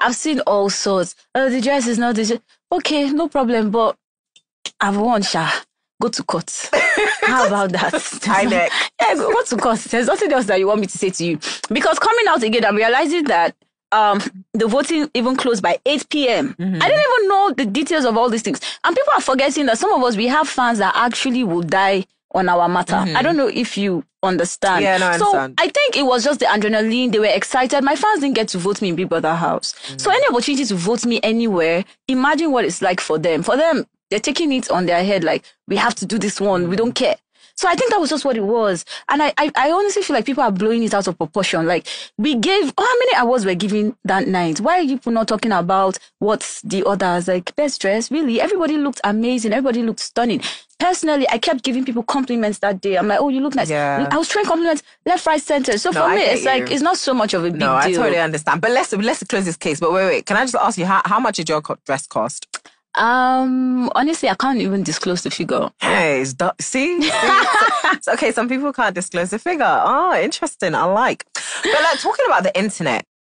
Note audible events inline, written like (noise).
I've seen all sorts. Oh, the dress is not this. Okay, no problem. But I've won, Sha. Go to court. (laughs) How about that? INEC. (laughs) yeah, go go to court. There's nothing else that you want me to say to you. Because coming out again, I'm realizing that um the voting even closed by 8 p.m. Mm-hmm. I didn't even know the details of all these things. And people are forgetting that some of us we have fans that actually will die on our matter. I don't know if you understand. Mm-hmm. Yeah, no, I so understand. I think it was just the adrenaline. They were excited. My fans didn't get to vote me in Big Brother House. Mm-hmm. So any opportunity to vote me anywhere, imagine what it's like for them. For them, they're taking it on their head like, we have to do this one. We don't care. So I think that was just what it was. And I, I, I honestly feel like people are blowing it out of proportion. Like we gave, oh, how many awards were given that night? Why are you people not talking about what the others, like best dress? Really, everybody looked amazing. Everybody looked stunning. Personally, I kept giving people compliments that day. I'm like, oh, you look nice. Yeah. I was throwing compliments left, right, center. So No, for me, it's like, it's not so much of a big No, I deal. totally understand. But let's let's close this case. But wait, wait. Can I just ask you how, how much did your dress cost? Um, honestly, I can't even disclose the figure. Hey, it's du- see, (laughs) See? It's okay. Some people can't disclose the figure. Oh, interesting. I like. But like talking about the internet.